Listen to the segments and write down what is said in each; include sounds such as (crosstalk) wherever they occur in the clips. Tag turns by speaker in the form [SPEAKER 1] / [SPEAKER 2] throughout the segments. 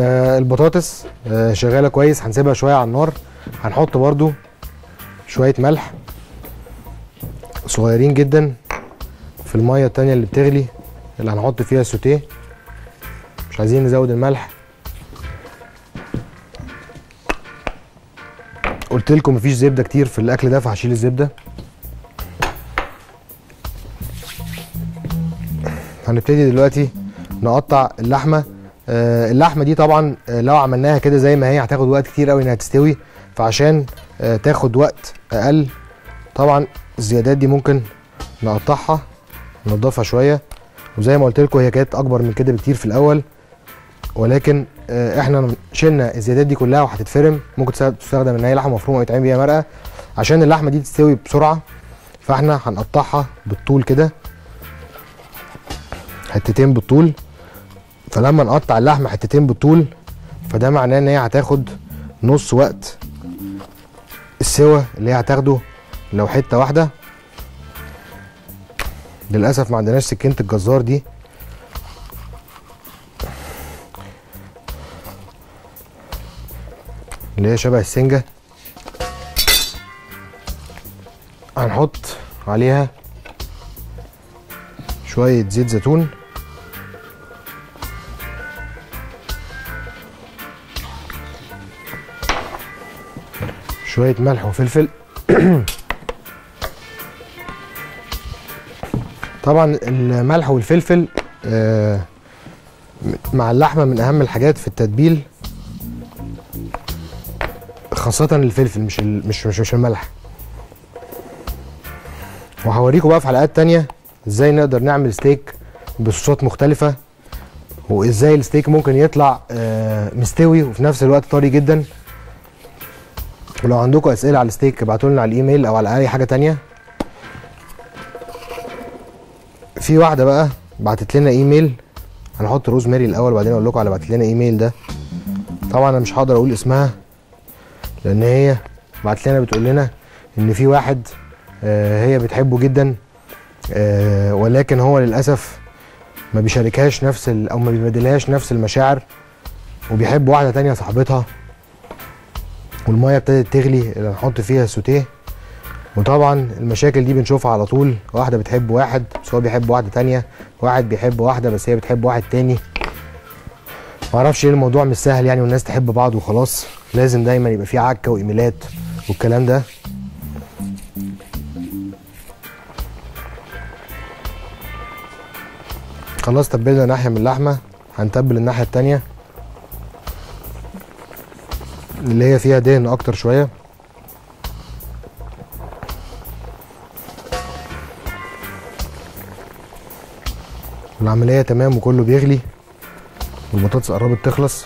[SPEAKER 1] آه البطاطس آه شغالة كويس هنسيبها شوية على النار. هنحط برضو شوية ملح صغيرين جدا في المية التانية اللي بتغلي اللي هنحط فيها السوتيه. مش عايزين نزود الملح. قلت لكم مفيش زبدة كتير في الأكل ده فهشيل الزبدة. هنبتدي دلوقتي نقطع اللحمة. اللحمة دي طبعا آه لو عملناها كده زي ما هي هتاخد وقت كتير قوي إنها تستوي. فعشان آه تاخد وقت أقل طبعا الزيادات دي ممكن نقطعها ننضفها شوية. وزي ما قلت لكم هي كانت أكبر من كده بكتير في الأول. ولكن آه إحنا شلنا الزيادات دي كلها وهتتفرم. ممكن تستخدم إن هي لحمة مفرومة ويتعمل بيها مرقة. عشان اللحمة دي تستوي بسرعة فإحنا هنقطعها بالطول كده. حتتين بالطول. فلما نقطع اللحمه حتتين بالطول فده معناه إن هي هتاخد نص وقت. السوا اللي هي هتاخده لو حتة واحدة. للأسف ما عندناش سكينة الجزار دي. اللي هي شبه السنجة. هنحط عليها شوية زيت زيتون. شوية ملح وفلفل. (coughs) طبعا الملح والفلفل آه، مع اللحمة من أهم الحاجات في التتبيل خاصة الفلفل مش مش مش, مش الملح. وهوريكم بقى في حلقات تانية إزاي نقدر نعمل ستيك بصوصات مختلفة وإزاي الستيك ممكن يطلع آه، مستوي وفي نفس الوقت طري جدا. ولو عندكم أسئلة على الستيك ابعتوا لنا على الإيميل أو على أي حاجة تانية. في واحدة بقى بعتت لنا إيميل. هنحط روزماري الأول وبعدين أقول لكم على بعتت لنا إيميل ده. طبعا أنا مش هقدر أقول اسمها لأن هي بعت لنا بتقول لنا إن في واحد آه، هي بتحبه جدا آه، ولكن هو للأسف ما بيشاركهاش نفس أو ما بيبادلهاش نفس المشاعر وبيحب واحدة تانية صاحبتها. والمية ابتدت تغلي اللي هنحط فيها السوتيه وطبعا المشاكل دي بنشوفها على طول. واحدة بتحب واحد بس هو بيحب واحدة تانية. واحد بيحب واحدة بس هي بتحب واحد تاني. معرفش ليه الموضوع مش سهل يعني والناس تحب بعض وخلاص. لازم دايما يبقى في عكه وإيميلات والكلام ده. خلاص تبلنا ناحية من اللحمة. هنتبل الناحية التانية. اللي هي فيها دهن أكتر شوية. العملية تمام وكله بيغلي. والبطاطس قربت تخلص.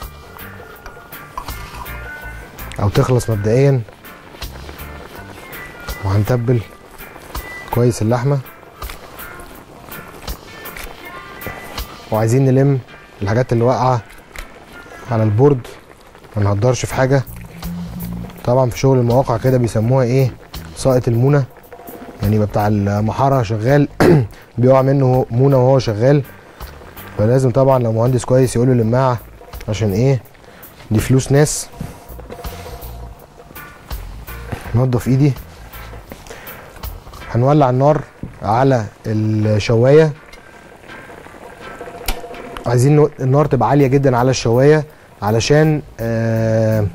[SPEAKER 1] أو تخلص مبدئيا. وهنتبل كويس اللحمة. وعايزين نلم الحاجات اللي واقعة على البورد. ما نهدرش في حاجة. طبعا في شغل المواقع كده بيسموها إيه؟ ساقط المونة. يعني يبقى بتاع المحارة شغال. (clears throat) بيقع منه مونة وهو شغال. فلازم طبعا لو مهندس كويس يقول له لماعه عشان إيه؟ دي فلوس ناس. نضف إيدي. هنولع النار على الشواية. عايزين النار تبقى عالية جدا على الشواية. علشان آه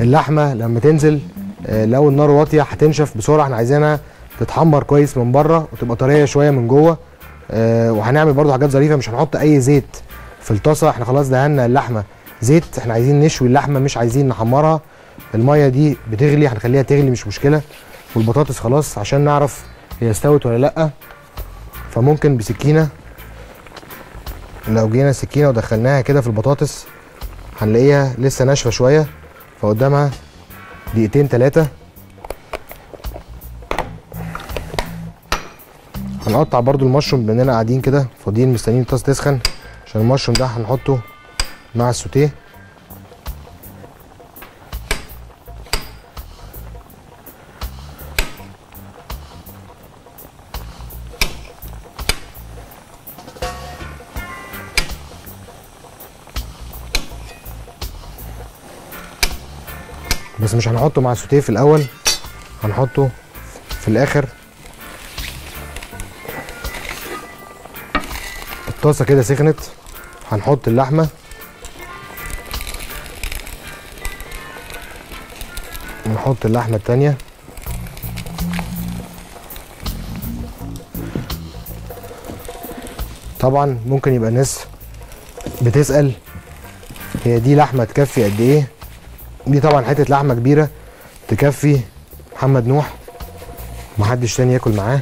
[SPEAKER 1] اللحمة لما تنزل آه لو النار واطية هتنشف بسرعة. إحنا عايزينها تتحمر كويس من بره وتبقى طرية شوية من جوه. آه وهنعمل برضو حاجات ظريفة. مش هنحط أي زيت في الطاسة. إحنا خلاص دهنا اللحمة. زيت إحنا عايزين نشوي اللحمة مش عايزين نحمرها. المية دي بتغلي هنخليها تغلي مش مشكلة. والبطاطس خلاص عشان نعرف هي استوت ولا لأ. فممكن بسكينة. لو جينا سكينة ودخلناها كده في البطاطس هنلاقيها لسه ناشفة شوية فقدامها دقيقتين ثلاثة هنقطع برضو المشروم بما اننا قاعدين كده فاضيين مستنيين الطاسة تسخن عشان المشروم ده هنحطه مع السوتيه. بس مش هنحطه مع السوتيه في الأول. هنحطه في الآخر. الطاسة كده سخنت. هنحط اللحمة. نحط اللحمة التانية. طبعا ممكن يبقى الناس بتسأل هي دي لحمة تكفي قد إيه؟ دي طبعا حتة لحمة كبيرة تكفي محمد نوح. محدش تاني ياكل معاه.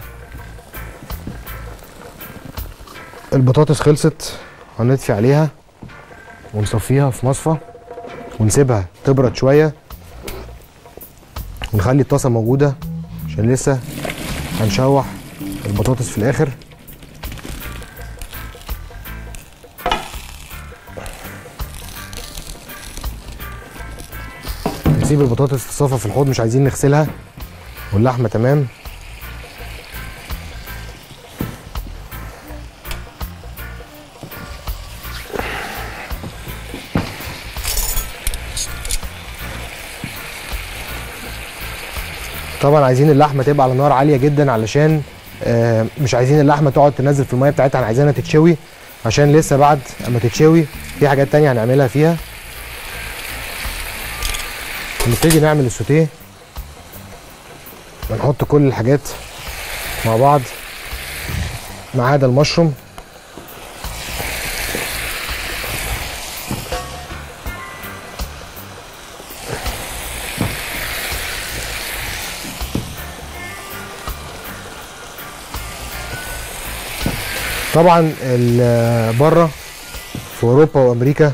[SPEAKER 1] البطاطس خلصت هنطفي عليها ونصفيها في مصفى ونسيبها تبرد شوية. ونخلي الطاسة موجودة عشان لسه هنشوح البطاطس في الآخر. نسيب البطاطس تصفى في الحوض مش عايزين نغسلها. واللحمة تمام. طبعا عايزين اللحمة تبقى على نار عالية جدا علشان آه، مش عايزين اللحمة تقعد تنزل في المية بتاعتها إحنا عايزينها تتشوي عشان لسه بعد اما تتشوي. في حاجات تانية هنعملها فيها. نبتدي نعمل السوتيه بنحط كل الحاجات مع بعض ما عدا المشروم. طبعا بره في أوروبا وأمريكا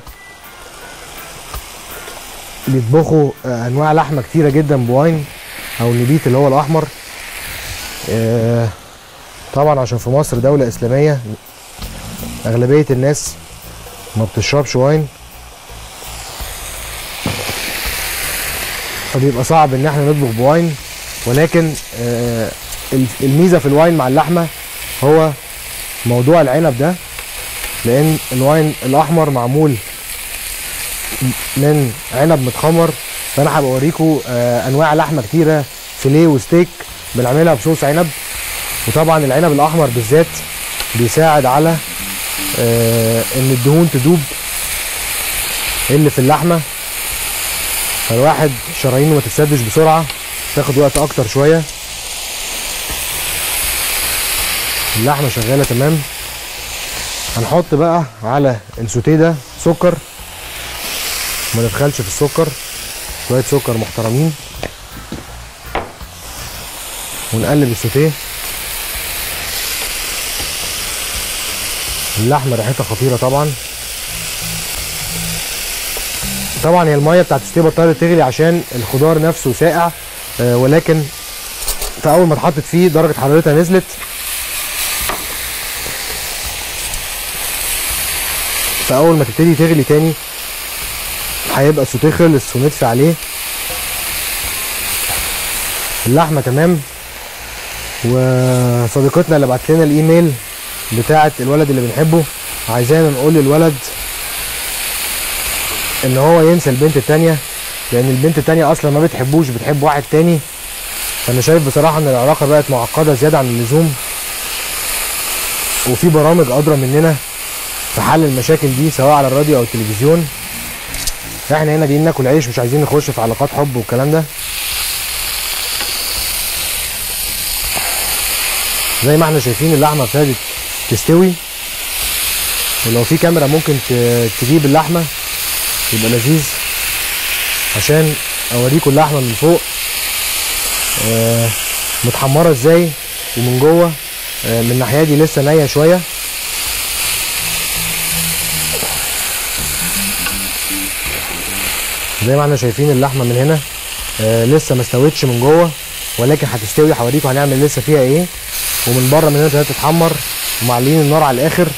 [SPEAKER 1] بيطبخوا آه، انواع لحمة كتيرة جدا ب wine أو النبيت اللي هو الأحمر. آه، طبعا عشان في مصر دولة إسلامية أغلبية الناس ما بتشربش wine. فبيبقى صعب إن إحنا نطبخ ب wine. ولكن آه، الميزة في ال wine مع اللحمة هو موضوع العنب ده لأن ال wine الأحمر معمول من عنب متخمر فأنا هبقى أوريكم آه، أنواع لحمة كتيرة فيليه وستيك بنعملها بصوص عنب. وطبعا العنب الأحمر بالذات بيساعد على آه، إن الدهون تدوب اللي في اللحمة. فالواحد شرايينه ما تتسدش بسرعة تاخد وقت أكتر شوية. اللحمة شغالة تمام. هنحط بقى على السوتيه ده سكر. ما ندخلش في السكر. شوية سكر محترمين. ونقلب السوتيه. اللحمة ريحتها خطيرة طبعا. طبعا هي المية بتاعت السوتيه بطلت تغلي عشان الخضار نفسه ساقع آه، ولكن فاول ما اتحطت فيه درجة حرارتها نزلت. فاول ما تبتدي تغلي تاني هيبقى السوتيه خلص ونطفي عليه. اللحمة تمام. وصديقتنا اللي بعت لنا الإيميل بتاعه الولد اللي بنحبه عايزانا نقول للولد إن هو ينسى البنت التانية لأن البنت التانية أصلا ما بتحبوش بتحب واحد تاني. فأنا شايف بصراحة إن العلاقة بقت معقدة زيادة عن اللزوم. وفي برامج أدرى مننا في حل المشاكل دي سواء على الراديو أو التلفزيون. إحنا هنا جايين ناكل عيش مش عايزين نخش في علاقات حب والكلام ده. زي ما إحنا شايفين اللحمة ابتدت تستوي. ولو في كاميرا ممكن تجيب اللحمة يبقى لذيذ. عشان اوريكم اللحمة من فوق. آه، متحمرة إزاي ومن جوه. آه، من الناحية دي لسه نية شوية. زي ما إحنا شايفين اللحمة من هنا آه لسه ما استوتش من جوه ولكن هتستوي هوريكم هنعمل لسه فيها إيه؟ ومن بره من هنا ابتدت تتحمر ومعلين النار على الآخر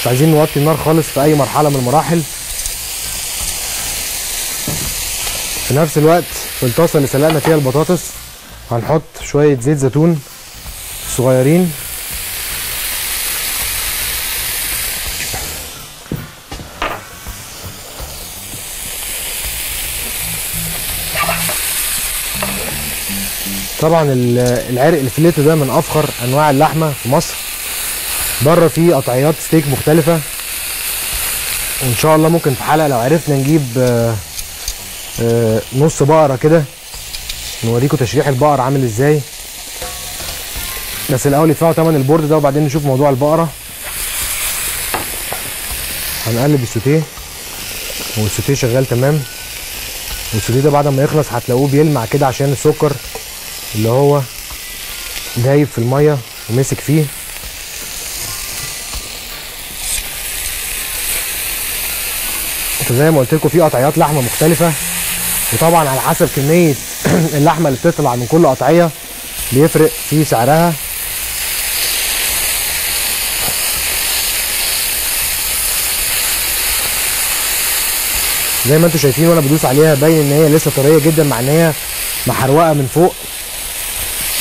[SPEAKER 1] مش عايزين نوطي النار خالص في أي مرحلة من المراحل. في نفس الوقت في الطاسة اللي سلقنا فيها البطاطس هنحط شوية زيت زيتون صغيرين. طبعا ال- العرق الفيليتو ده من أفخر أنواع اللحمة في مصر. بره فيه قطعيات ستيك مختلفة. وإن شاء الله ممكن في حلقة لو عرفنا نجيب آه، آه، نص بقرة كده. نوريكم تشريح البقر عامل إزاي. بس الأول يدفعوا ثمن ال board ده وبعدين نشوف موضوع البقرة. هنقلب السوتيه. والسوتيه شغال تمام. والسوتيه ده بعد ما يخلص هتلاقوه بيلمع كده عشان السكر. اللي هو دايب في المية ومسك فيه. زي ما قلت لكم في قطعيات لحمة مختلفة وطبعا على حسب كمية (clears throat) اللحمة اللي بتطلع من كل قطعية بيفرق في سعرها. زي ما أنتم شايفين وأنا بدوس عليها باين ان هي لسه طرية جدا مع إن هي محروقة من فوق.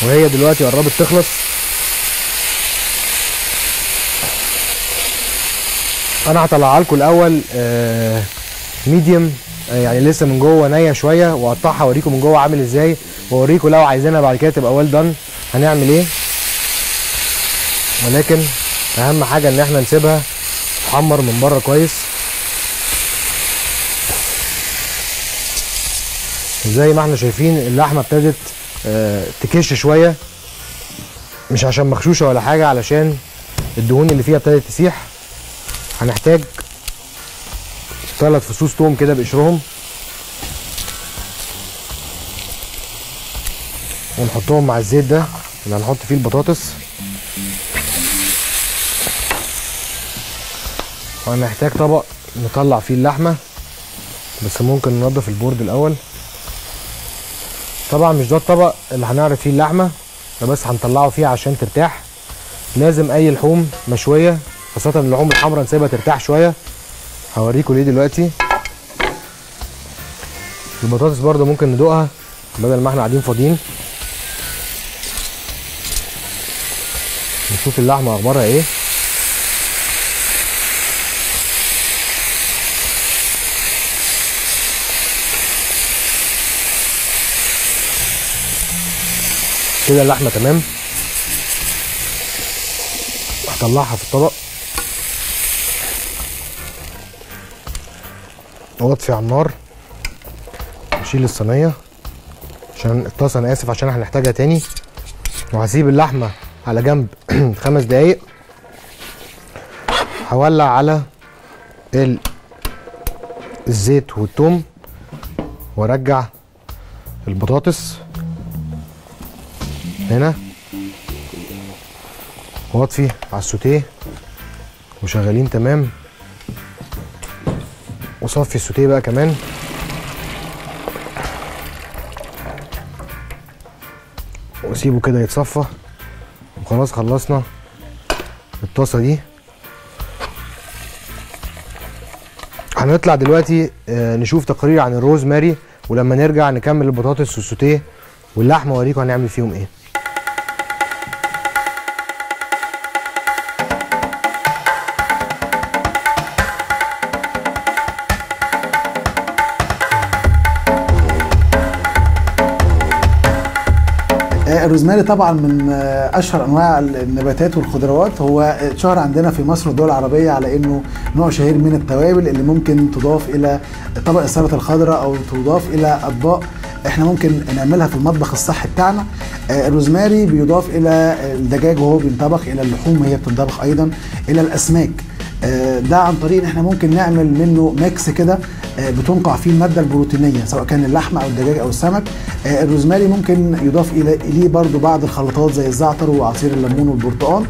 [SPEAKER 1] وهي دلوقتي قربت تخلص. أنا هطلعها لكم الأول آه ميديوم آه يعني لسه من جوه نية شوية واقطعها اوريكم من جوه عامل إزاي. وأوريكم لو عايزينها بعد كده تبقى ويل دان هنعمل إيه؟ ولكن أهم حاجة إن إحنا نسيبها تحمر من بره كويس. زي ما إحنا شايفين اللحمة ابتدت آه، تكش شوية مش عشان مغشوشة ولا حاجة علشان الدهون اللي فيها ابتدت تسيح. هنحتاج ثلاث فصوص توم كده بقشرهم. ونحطهم مع الزيت ده اللي هنحط فيه البطاطس. وهنحتاج طبق نطلع فيه اللحمة بس ممكن ننضف البورد الأول. طبعا مش ده الطبق اللي هنعرض فيه اللحمة ده بس هنطلعه فيه عشان ترتاح. لازم أي لحوم مشوية خاصة اللحوم الحمراء نسيبها ترتاح شوية. هوريكم ليه دلوقتي. البطاطس برضو ممكن ندوقها بدل ما إحنا قاعدين فاضيين. نشوف اللحمة أخبارها إيه. كده اللحمة تمام؟ هطلعها في الطبق. واطفي على النار. أشيل الصينية. عشان الطاسة أنا آسف عشان هنحتاجها تاني. وهسيب اللحمة على جنب (clears throat) خمس دقايق. هولع على ال- الزيت والثوم وأرجع البطاطس. هنا. واطفي على السوتيه. وشغالين تمام. وصفي السوتيه بقى كمان. واسيبه كده يتصفى. وخلاص خلصنا الطاسة دي. هنطلع دلوقتي آه، نشوف تقرير عن الروز ماري ولما نرجع نكمل البطاطس والسوتيه واللحمة اوريكم هنعمل فيهم
[SPEAKER 2] إيه. الروزماري طبعا من آه، أشهر أنواع النباتات والخضروات. هو اتشهر عندنا في مصر والدول العربيه على إنه نوع شهير من التوابل اللي ممكن تضاف إلى طبق السلطة الخضراء أو تضاف إلى أطباق إحنا ممكن نعملها في المطبخ الصحي بتاعنا. آه، الروزماري بيضاف إلى الدجاج وهو بينطبخ إلى اللحوم وهي بتنطبخ أيضا إلى الأسماك. آه، ده عن طريق إن إحنا ممكن نعمل منه ميكس كده آه، بتنقع فيه الماده البروتينية سواء كان اللحمة أو الدجاج أو السمك. آه، الروزماري ممكن يضاف إليه برضو بعض الخلطات زي الزعتر وعصير الليمون والبرتقال. آه،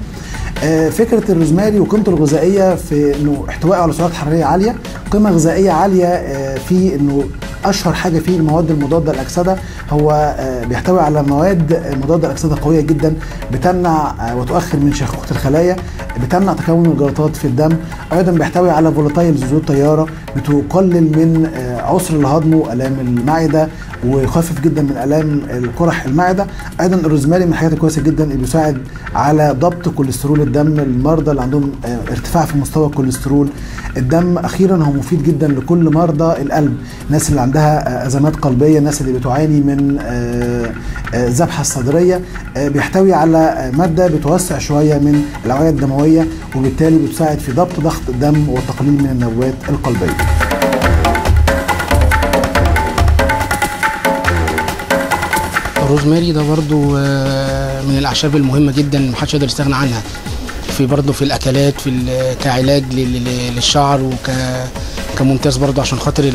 [SPEAKER 2] فكرة الروزماري وقيمته الغذائية في إنه احتوائه على سعرات حرارية عالية قيمة غذائية عالية آه، في إنه أشهر حاجة فيه المواد المضادة للأكسدة هو آه، بيحتوي على مواد مضادة للأكسدة قوية جدا بتمنع آه، وتؤخر من شيخوخه الخلايا بتمنع تكون الجلطات في الدم أيضا بيحتوي على فولاتايل زيوت طياره بتقلل من آه، عسر الهضم وألام المعدة ويخفف جدا من ألام القرح المعدة. أيضا الروزماري من الحاجات الكويسة جدا اللي بيساعد على ضبط كوليسترول الدم المرضى اللي عندهم آه، ارتفاع في مستوى الكوليسترول. الدم أخيرا هو مفيد جدا لكل مرضى القلب الناس اللي عندها آه، أزمات قلبية الناس اللي بتعاني من آه، ذبحة الصدريه بيحتوي على مادة بتوسع شوية من الأوعية الدموية وبالتالي بتساعد في ضبط ضغط الدم والتقليل من النوبات القلبية.
[SPEAKER 3] الروزماري ده برضو آه، من الأعشاب المهمة جدا محدش يقدر يستغنى عنها. في برضو في الأكلات في كعلاج لل- لل- للشعر وك كممتاز برضو عشان خاطر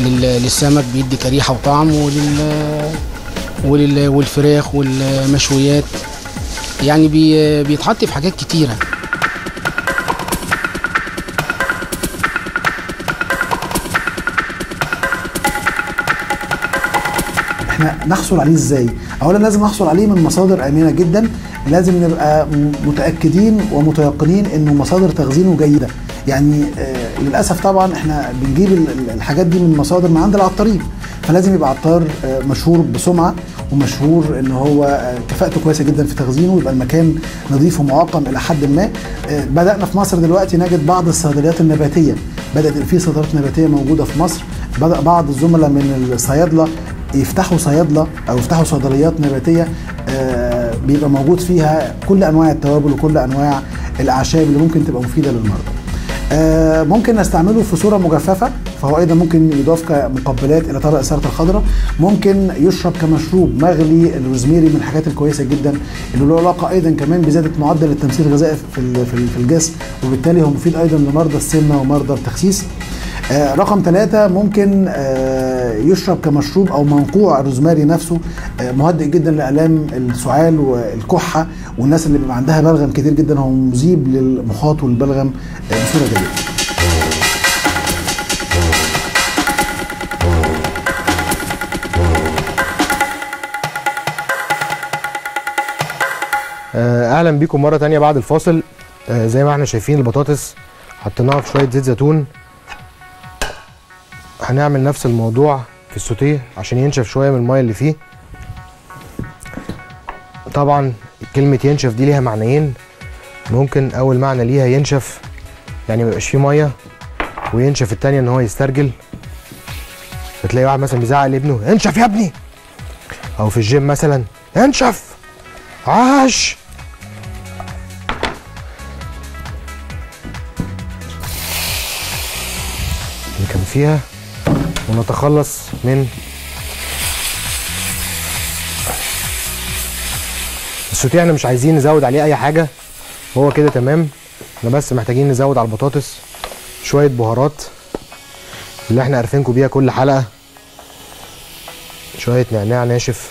[SPEAKER 3] للسمك بيدي كريحة وطعم ولل والفراخ والمشويات. يعني بي بيتحط في حاجات كتيرة.
[SPEAKER 2] إحنا نحصل عليه إزاي؟ اولا لازم نحصل عليه من مصادر آمنة جدا. لازم نبقى متأكدين ومتيقنين إنه مصادر تخزينه جيدة. يعني آه للأسف طبعا إحنا بنجيب ال- ال- الحاجات دي من مصادر من عند العطارين. فلازم يبقى عطار آه مشهور بسمعة ومشهور إن هو آه كفاءته كويسة جدا في تخزينه ويبقى المكان نظيف ومعقم إلى حد ما. بدأنا في مصر دلوقتي نجد بعض الصيدليات النباتية. بدأت في صيدليات نباتية موجودة في مصر. بدأ بعض الزملاء من الصيادلة يفتحوا صيادلة أو يفتحوا صيدليات نباتية آه، بيبقى موجود فيها كل أنواع التوابل وكل أنواع الأعشاب اللي ممكن تبقى مفيدة للمرضى. آه، ممكن نستعمله في صورة مجففة فهو أيضا ممكن يضاف كمقبلات إلى طبق السلطة الخضراء ممكن يشرب كمشروب مغلي الروزميري من الحاجات الكويسة جدا اللي له علاقة أيضا كمان بزيادة معدل التمثيل الغذائي في ال- في ال- في الجسم وبالتالي هو مفيد أيضا لمرضى السمنة ومرضى التخسيس رقم ثلاثة ممكن آه، يشرب كمشروب أو منقوع الروزماري نفسه. آه، مهدئ جدا لآلام السعال والكحة والناس اللي بيبقى عندها بلغم كتير جدا. هو مذيب للمخاط والبلغم آه، بصورة جيدة.
[SPEAKER 1] آه، أهلا بيكم مرة تانية بعد الفاصل. آه، زي ما إحنا شايفين البطاطس حطيناها في شوية زيت زيتون. هنعمل نفس الموضوع في السوتيه عشان ينشف شوية من المية اللي فيه. طبعا كلمة ينشف دي ليها معنيين. ممكن أول معنى ليها ينشف يعني ميبقاش فيه مية وينشف التانية إن هو يسترجل. فتلاقي واحد مثلا بيزعق لابنه انشف يا ابني! أو في الجيم مثلا انشف! عاش! اللي كان فيها ونتخلص من السوتيه إحنا مش عايزين نزود عليه اي حاجة. هو كده تمام. إحنا بس محتاجين نزود على البطاطس شوية بهارات اللي إحنا عارفينكم بيها كل حلقة. شوية نعناع ناشف.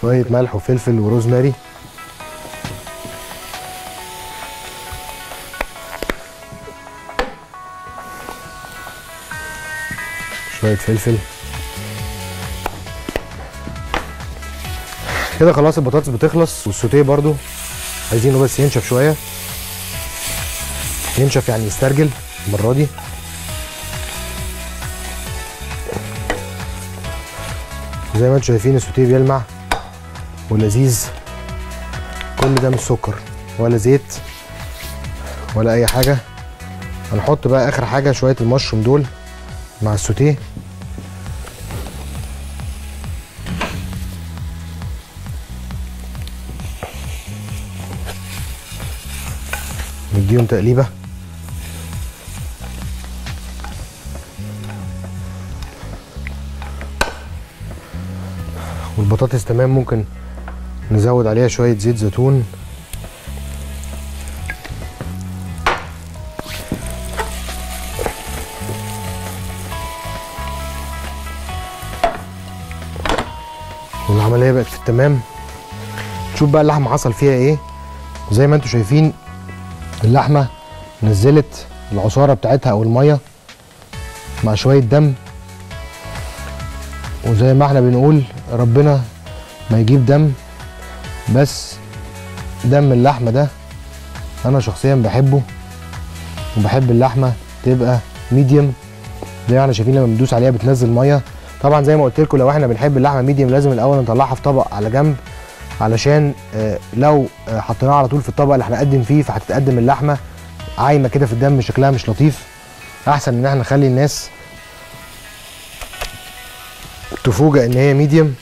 [SPEAKER 1] شوية ملح وفلفل وروزماري. شوية فلفل. كده خلاص البطاطس بتخلص والسوتيه برضو. عايزينه بس ينشف شوية. ينشف يعني يسترجل المرة دي. زي ما أنتم شايفين السوتيه بيلمع ولذيذ. كل ده مش سكر ولا زيت ولا أي حاجة. هنحط بقى آخر حاجة شوية المشروم دول مع السوتيه. نديهم تقليبه والبطاطس تمام ممكن نزود عليها شوية زيت زيتون. والعملية بقت في التمام نشوف بقى اللحمه حصل فيها إيه. زي ما أنتم شايفين اللحمه نزلت العصارة بتاعتها أو المية مع شوية دم. وزي ما إحنا بنقول ربنا ما يجيب دم بس دم اللحمة ده أنا شخصيا بحبه وبحب اللحمة تبقى ميديوم زي ما إحنا شايفين لما بندوس عليها بتنزل ميه طبعا زي ما قلت لكم لو إحنا بنحب اللحمة medium لازم الأول نطلعها في طبق على جنب. علشان آه، لو آه، حطيناها على طول في الطبق اللي هنقدم فيه فهتتقدم اللحمة عايمة كده في الدم شكلها مش لطيف. أحسن إن إحنا نخلي الناس تفوجئ إن هي medium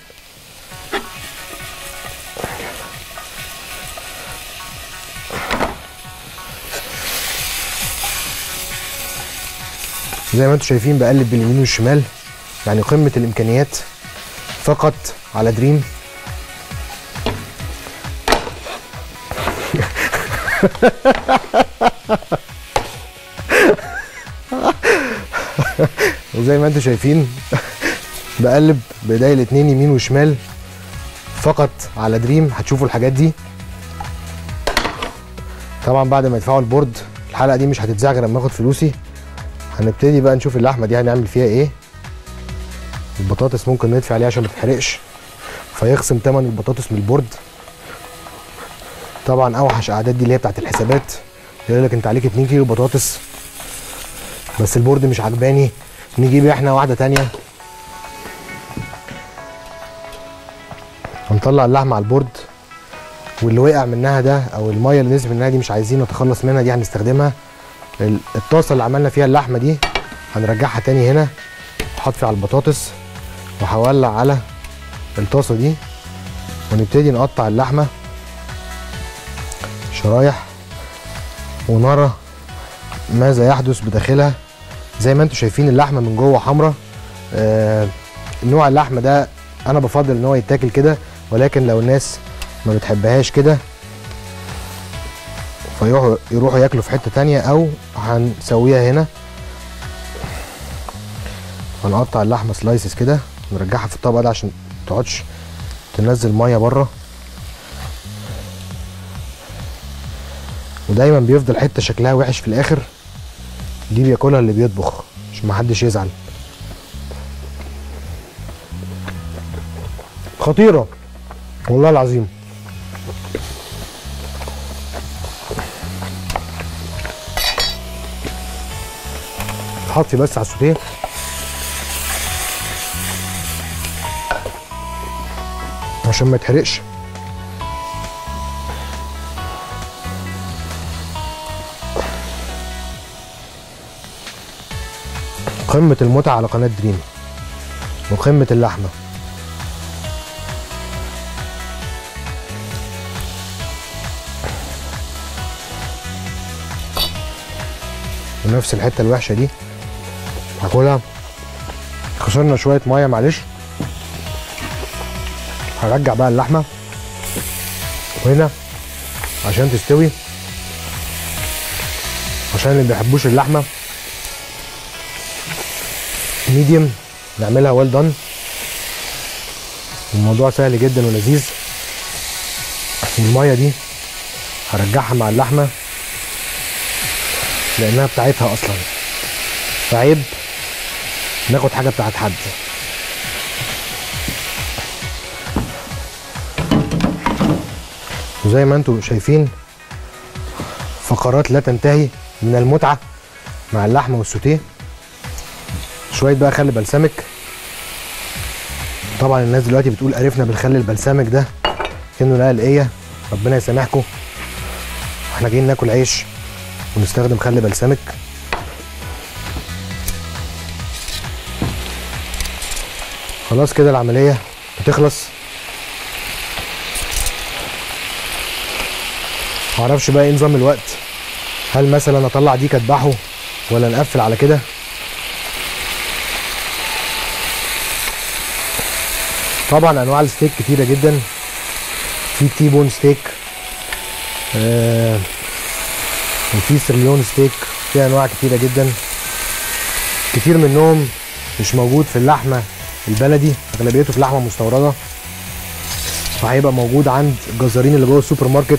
[SPEAKER 1] زي ما أنتم شايفين بقلب باليمين والشمال يعني قمة الإمكانيات فقط على دريم. (laughs) وزي ما أنتم شايفين بقلب بايديا الاتنين يمين وشمال فقط على دريم هتشوفوا الحاجات دي. طبعا بعد ما يدفعوا ال board الحلقة دي مش هتتذاع غير لما اخد فلوسي. هنبتدي بقى نشوف اللحمه دي هنعمل فيها إيه. البطاطس ممكن نطفي عليها عشان ما تتحرقش. فيخصم تمن البطاطس من ال board. طبعا أوحش أعداد دي اللي هي بتاعت الحسابات. يقول لك أنت عليك 2 كيلو بطاطس. بس ال board مش عجباني. نجيب إحنا واحدة تانية. هنطلع اللحمة على البورد. واللي وقع منها ده أو المية اللي نزل منها دي مش عايزين نتخلص منها دي هنستخدمها. ال- الطاسة اللي عملنا فيها اللحمة دي هنرجعها تاني هنا. فيها على البطاطس. وهولع على الطاسة دي. ونبتدي نقطع اللحمة. شرايح ونرى ماذا يحدث بداخلها. زي ما أنتم شايفين اللحمة من جوه حمراء. آه نوع اللحمة ده أنا بفضل إن هو يتاكل كده ولكن لو الناس ما بتحبهاش كده فيروحوا يروحوا ياكلوا في حتة تانية أو هنسويها هنا. هنقطع اللحمة سلايسز كده نرجعها في الطبق ده عشان تقعدش تنزل مية بره. ودايما بيفضل حتة شكلها وحش في الآخر دي بياكلها اللي بيطبخ عشان محدش يزعل. خطيرة والله العظيم. حطي بس على السوتيه. عشان ما يتحرقش. قمة المتعة على قناة دريم وقمة اللحمة. ونفس الحتة الوحشة دي هاكلها. خسرنا شوية مية معلش. هرجع بقى اللحمة. وهنا عشان تستوي. عشان اللي بيحبوش اللحمة. ميديوم نعملها ويل دان الموضوع سهل جدا ولذيذ. المية دي هرجعها مع اللحمة لأنها بتاعتها أصلا. فعيب ناخد حاجة بتاعت حد. وزي ما أنتم شايفين فقرات لا تنتهي من المتعة مع اللحمة والسوتيه. شوية بقى خل بلسمك. طبعا الناس دلوقتي بتقول قرفنا بالخل البلسمك ده. كأنه لا إيه ربنا يسامحكم. إحنا جايين ناكل عيش ونستخدم خل بلسمك. خلاص كده العملية بتخلص. معرفش بقى إيه نظام الوقت. هل مثلا أطلع ديك اذبحه ولا نقفل على كده؟ طبعا أنواع الستيك كتيرة جدا. في T-bone steak آه وفي sirloin steak في أنواع كتيرة جدا. كتير منهم مش موجود في اللحمة البلدي أغلبيته في لحمة مستوردة. فهيبقى موجود عند الجزارين اللي جوه السوبر ماركت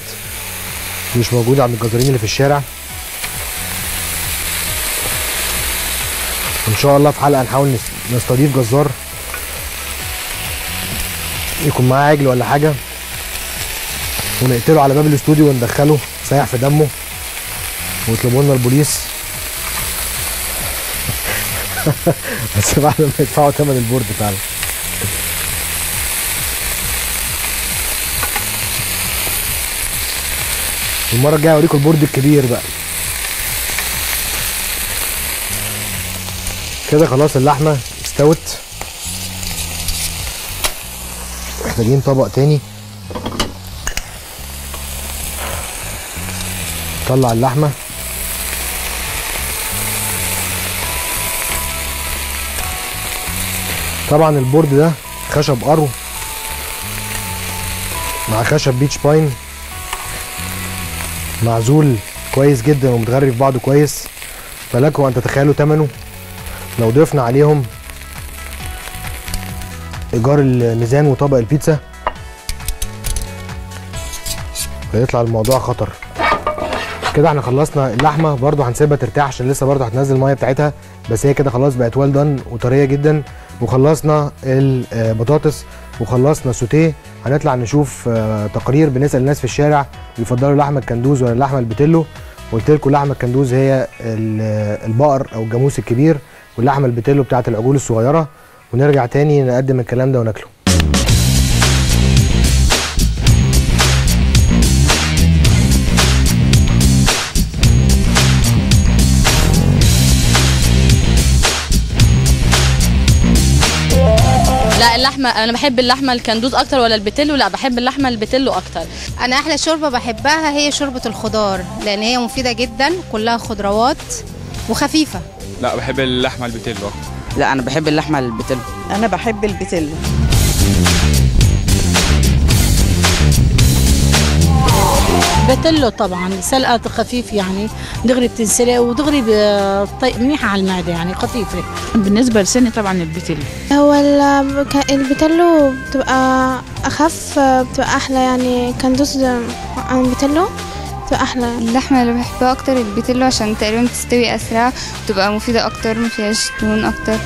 [SPEAKER 1] مش موجود عند الجزارين اللي في الشارع. إن شاء الله في حلقة نحاول نس- نستضيف جزار. يكون معاه عجل ولا حاجة. ونقتله على باب الاستوديو وندخله سايح في دمه. ويطلبوا لنا البوليس. (laughs) بس بعد ما يدفعوا ثمن ال board فعلا المرة الجاية اوريكم ال board الكبير بقى. كده خلاص اللحمة استوت. محتاجين طبق تاني. طلع اللحمة. طبعا ال board ده خشب ارو مع خشب beech باين معزول كويس جدا ومتغري في بعضه كويس. فلكم أن تتخيلوا ثمنه لو ضفنا عليهم إيجار الميزان وطبق البيتزا. هيطلع الموضوع خطر. كده إحنا خلصنا اللحمة برضو هنسيبها ترتاح عشان لسه برضو هتنزل المية بتاعتها. بس هي كده خلاص بقت well done وطرية جدا. وخلصنا البطاطس وخلصنا sauté. هنطلع نشوف آه، تقرير بنسأل الناس في الشارع بيفضلوا لحمة الكندوز ولا اللحمه البتلو. قلت لكم لحمة الكندوز هي ال- البقر أو الجاموس الكبير واللحمة البتلو بتاعت العجول الصغيرة. ونرجع تاني نقدم الكلام ده وناكله.
[SPEAKER 4] لا اللحمة أنا بحب اللحمة الكندوز أكتر ولا البتلو؟ لا بحب اللحمة البتلو أكتر.
[SPEAKER 5] أنا أحلى شوربة بحبها هي شوربة الخضار لأن هي مفيدة جدا كلها خضروات وخفيفة.
[SPEAKER 6] لا بحب اللحمة البتلو أكتر.
[SPEAKER 7] لا أنا بحب اللحمة البتلو
[SPEAKER 8] أنا بحب البتلو
[SPEAKER 9] بتلو طبعا سلقة خفيف يعني دغري بتنسلق ودغري بطي- منيحة على المعدة يعني خفيفة.
[SPEAKER 8] بالنسبة لسني طبعا البتلو
[SPEAKER 10] هو ال- ك- البتلو بتبقى أخف بتبقى أحلى يعني كندوز عن البتلو. بتبقى أحلى
[SPEAKER 11] اللحمة اللي بحبها أكتر البيتلو عشان تقريبا تستوي أسرع وتبقى مفيدة أكتر مفيهاش دهون أكتر.